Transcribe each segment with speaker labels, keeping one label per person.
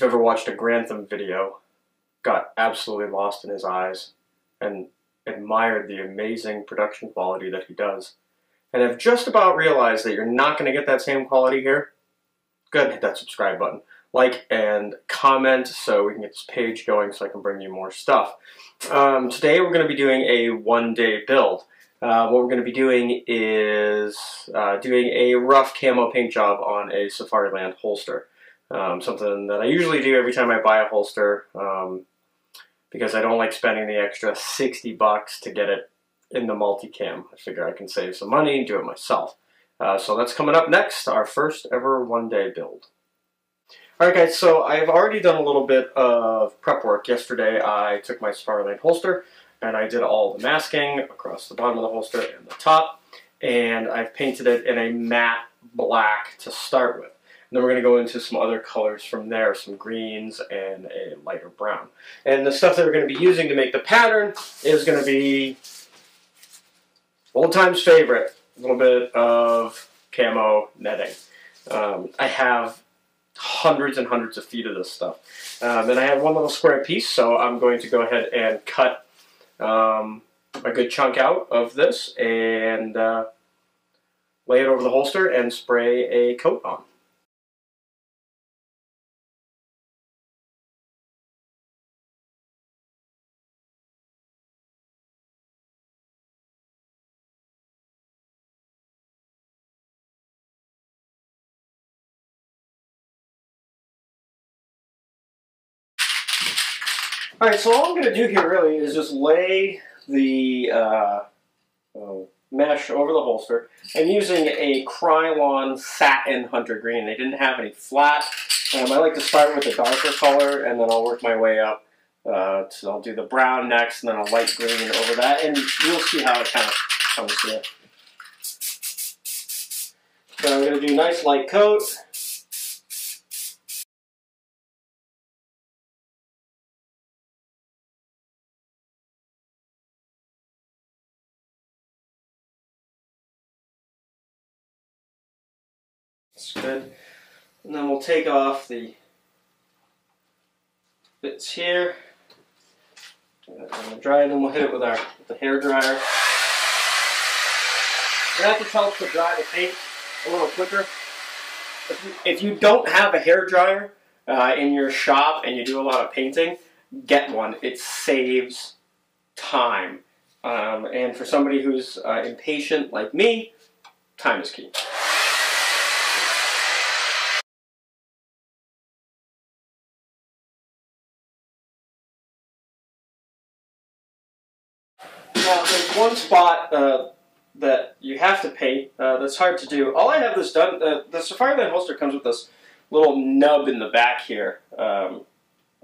Speaker 1: you've ever watched a Garand Thumb video, got absolutely lost in his eyes and admired the amazing production quality that he does, and have just about realized that you're not going to get that same quality here, go ahead and hit that subscribe button. Like and comment so we can get this page going so I can bring you more stuff. Um, today we're going to be doing a one day build. Uh, what we're going to be doing is uh, doing a rough camo paint job on a Safariland holster. Um, something that I usually do every time I buy a holster um, because I don't like spending the extra 60 bucks to get it in the multicam. I figure I can save some money and do it myself. Uh, so that's coming up next, our first ever one-day build. Alright guys, so I've already done a little bit of prep work. Yesterday I took my Safariland holster and I did all the masking across the bottom of the holster and the top and I've painted it in a matte black to start with then we're going to go into some other colors from there, some greens and a lighter brown. And the stuff that we're going to be using to make the pattern is going to be old times favorite, a little bit of camo netting. Um, I have hundreds and hundreds of feet of this stuff. Um, and I have one little square piece, so I'm going to go ahead and cut um, a good chunk out of this and uh, lay it over the holster and spray a coat on. All right, so all I'm going to do here really is just lay the uh, uh, mesh over the holster. I'm using a Krylon Satin Hunter Green. They didn't have any flat. Um, I like to start with a darker color and then I'll work my way up. Uh, so I'll do the brown next and then a light green over that and you'll see how it kind of comes here. So I'm going to do nice light coat. That's good. And then we'll take off the bits here. And dry, and then we'll hit it with our with the hair dryer. That just helps to dry the paint a little quicker. If you, if you don't have a hair dryer uh, in your shop and you do a lot of painting, get one. It saves time. Um, and for somebody who's uh, impatient like me, time is key. One spot uh, that you have to paint uh, that's hard to do. All I have this done, uh, the Safariland holster comes with this little nub in the back here. Um,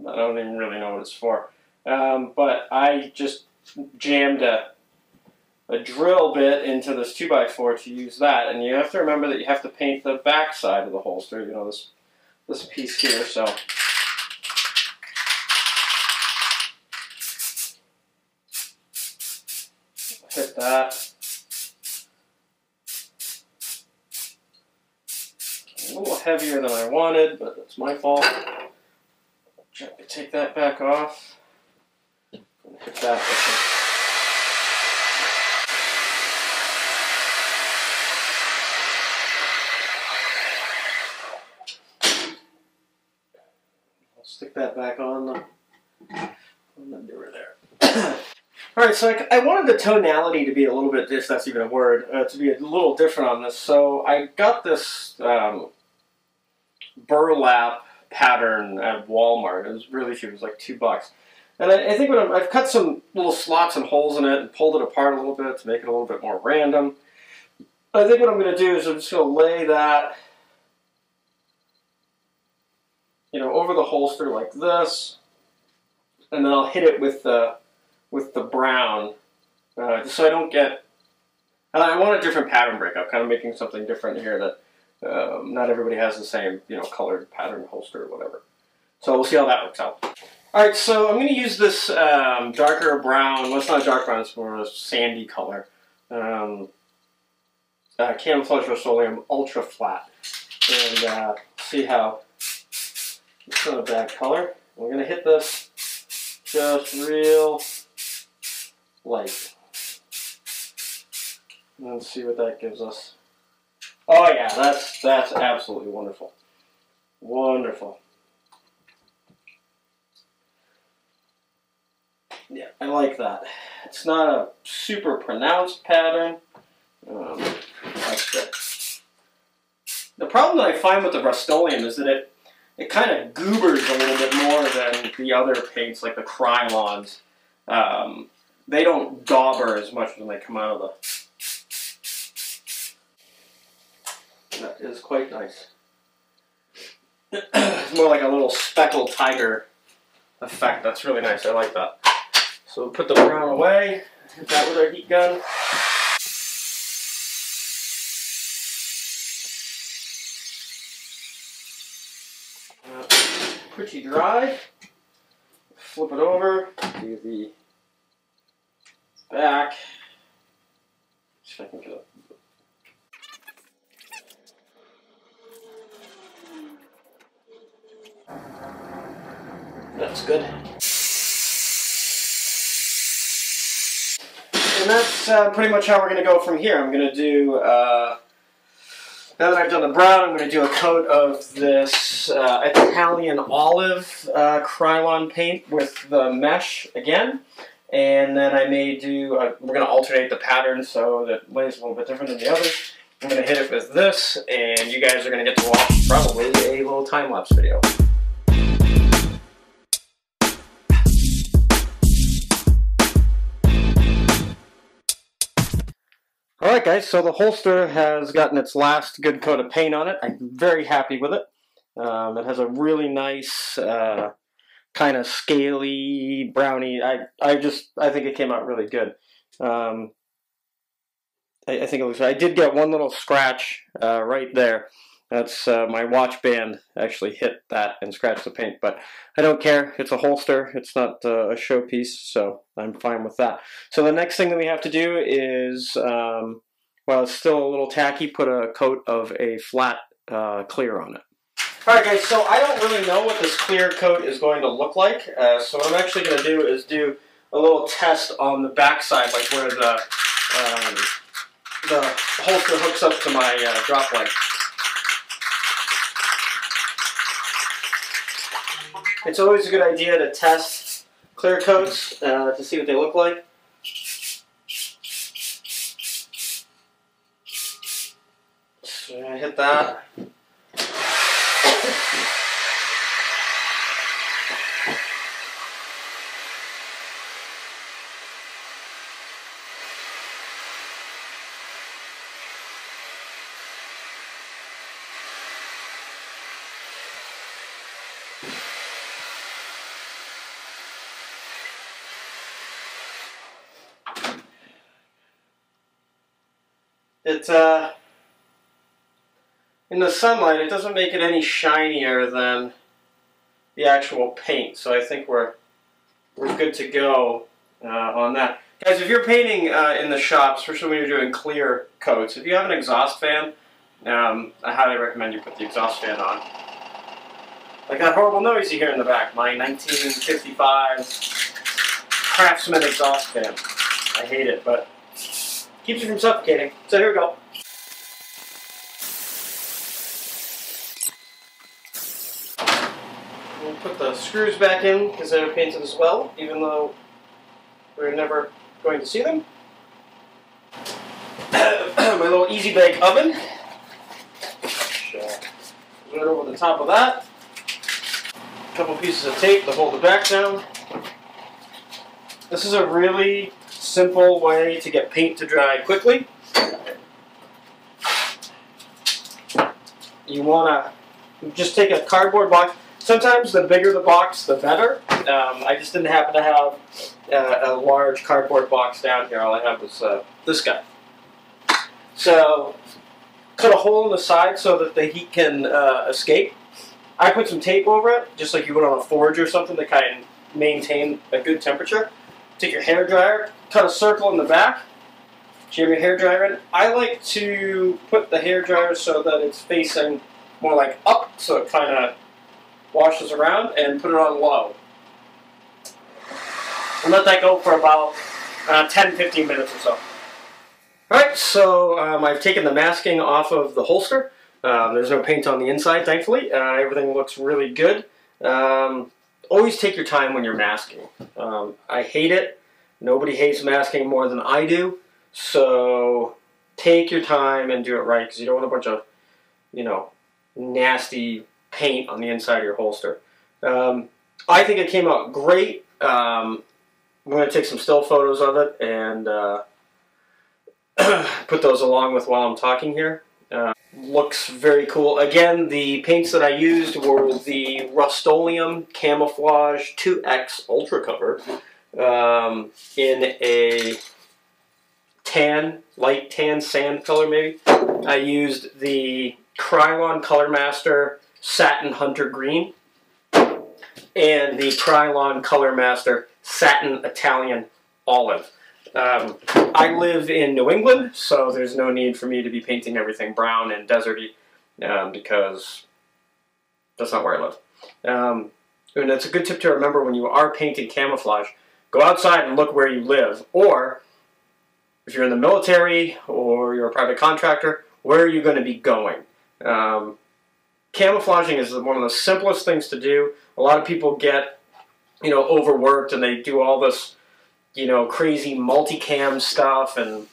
Speaker 1: I don't even really know what it's for. Um, but I just jammed a, a drill bit into this 2x4 to use that. And you have to remember that you have to paint the back side of the holster, you know, this, this piece here. So that. A little heavier than I wanted, but that's my fault. Take that back off. Hit that I'll stick that back on the door there. All right, so I, I, wanted the tonality to be a little bit, if that's even a word, uh, to be a little different on this. So I got this um, burlap pattern at Walmart. It was really cheap. It was like two bucks. And I, I think i have cut some little slots and holes in it and pulled it apart a little bit to make it a little bit more random. I think what I'm going to do is I'm just going to lay that, you know, over the holster like this, and then I'll hit it with the with the brown, uh, just so I don't get, and I want a different pattern breakup, kind of making something different here that um, not everybody has the same, you know, colored pattern holster or whatever. So we'll see how that works out. All right, so I'm going to use this um, darker brown, well, it's not a dark brown, it's more of a sandy color, um, uh, Camouflage Rust-Oleum Ultra Flat, and uh, see how It's not a bad color. We're gonna hit this just real light. And see what that gives us. Oh yeah, that's that's absolutely wonderful. Wonderful. Yeah, I like that. It's not a super pronounced pattern. Um, that's good. The problem that I find with the Rust-Oleum is that it it kind of goobers a little bit more than the other paints, like the Krylons. Um, they don't dauber as much when they come out of the... That is quite nice. it's more like a little speckled tiger effect. That's really nice. I like that. So we'll put the brown away, hit that with our heat gun. pretty dry. Flip it over to the back. See if I can get it. That's good. And that's uh, pretty much how we're going to go from here. I'm going to do uh, now that I've done the brown, I'm going to do a coat of this uh, Italian olive uh, Krylon paint with the mesh again. And then I may do, uh, we're going to alternate the pattern so that lays a little bit different than the others. I'm going to hit it with this, and you guys are going to get to watch probably a little time-lapse video. Alright guys, so the holster has gotten its last good coat of paint on it. I'm very happy with it. Um, it has a really nice uh, kind of scaly brownie. I, I just I think it came out really good. Um, I, I, think it looks. I did get one little scratch uh, right there. That's uh, my watch band actually hit that and scratched the paint, but I don't care. It's a holster. It's not uh, a showpiece, so I'm fine with that. So the next thing that we have to do is, um, while it's still a little tacky, put a coat of a flat uh, clear on it. Alright guys, so I don't really know what this clear coat is going to look like, uh, so what I'm actually going to do is do a little test on the back side, like where the, um, the holster hooks up to my uh, drop leg. It's always a good idea to test clear coats uh, to see what they look like. So I hit that. It, uh, in the sunlight, it doesn't make it any shinier than the actual paint. So I think we're, we're good to go uh, on that. Guys, if you're painting uh, in the shop, especially when you're doing clear coats, if you have an exhaust fan, um, I highly recommend you put the exhaust fan on. Like that horrible noise you hear in the back, my 1955 Craftsman exhaust fan. I hate it, but Keeps you from suffocating. So here we go. We'll put the screws back in because they're painted as well, even though we're never going to see them. My little easy bake oven. Right over the top of that. A couple pieces of tape to hold it back down. This is a really simple way to get paint to dry quickly. You want to just take a cardboard box. Sometimes the bigger the box, the better. Um, I just didn't happen to have uh, a large cardboard box down here. All I have was uh, this guy. So cut a hole in the side so that the heat can uh, escape. I put some tape over it, just like you would on a forge or something to kind of maintain a good temperature. Take your hair dryer, cut a circle in the back, jam your hair dryer in. I like to put the hair dryer so that it's facing more like up, so it kind of washes around, and put it on low. And let that go for about uh, 10 15 minutes or so. Alright, so um, I've taken the masking off of the holster. Um, there's no paint on the inside, thankfully. Uh, everything looks really good. Um, always take your time when you're masking. Um, I hate it. Nobody hates masking more than I do. So take your time and do it right because you don't want a bunch of, you know, nasty paint on the inside of your holster. Um, I think it came out great. Um, I'm going to take some still photos of it and uh, put those along with while I'm talking here. Uh, looks very cool. Again, the paints that I used were the Rust-Oleum Camouflage 2X Ultra Cover um, in a tan, light tan sand color maybe. I used the Krylon Color Master Satin Hunter Green and the Krylon Color Master Satin Italian Olive. Um, I live in New England, so there's no need for me to be painting everything brown and deserty um, because that's not where I live. Um, and it's a good tip to remember when you are painting camouflage. Go outside and look where you live, or if you're in the military or you're a private contractor, where are you going to be going? Um, camouflaging is one of the simplest things to do. A lot of people get, you know, overworked and they do all this you know, crazy multicam stuff and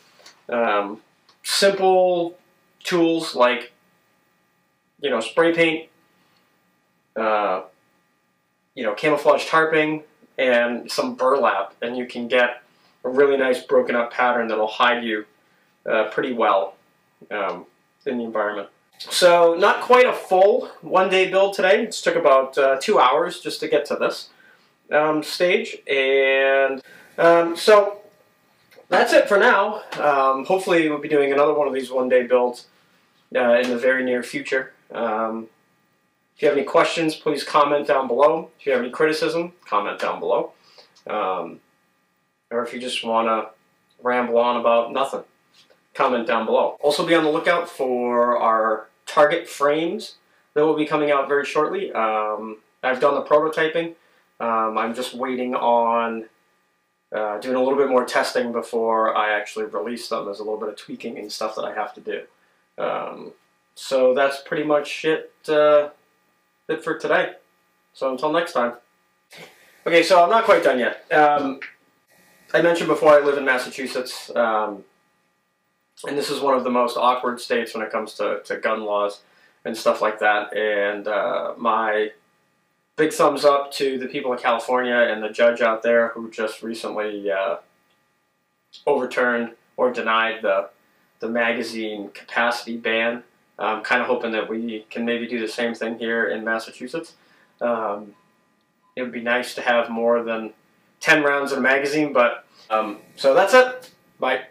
Speaker 1: um, simple tools like, you know, spray paint, uh, you know, camouflage tarping, and some burlap, and you can get a really nice broken up pattern that'll hide you uh, pretty well um, in the environment. So not quite a full one day build today. It took about uh, two hours just to get to this um, stage. And um, so that's it for now. Um, hopefully we'll be doing another one of these one-day builds uh, in the very near future. Um, if you have any questions, please comment down below. If you have any criticism, comment down below. Um, or if you just want to ramble on about nothing, comment down below. Also be on the lookout for our target frames that will be coming out very shortly. Um, I've done the prototyping. Um, I'm just waiting on uh, doing a little bit more testing before I actually release them. There's a little bit of tweaking and stuff that I have to do. Um, so that's pretty much it, uh, it for today. So until next time. Okay, so I'm not quite done yet. Um, I mentioned before I live in Massachusetts, um, and this is one of the most awkward states when it comes to, to gun laws and stuff like that. And uh, my big thumbs up to the people of California and the judge out there who just recently uh, overturned or denied the the magazine capacity ban. I'm kind of hoping that we can maybe do the same thing here in Massachusetts. Um, it would be nice to have more than 10 rounds in a magazine, but um, so that's it. Bye.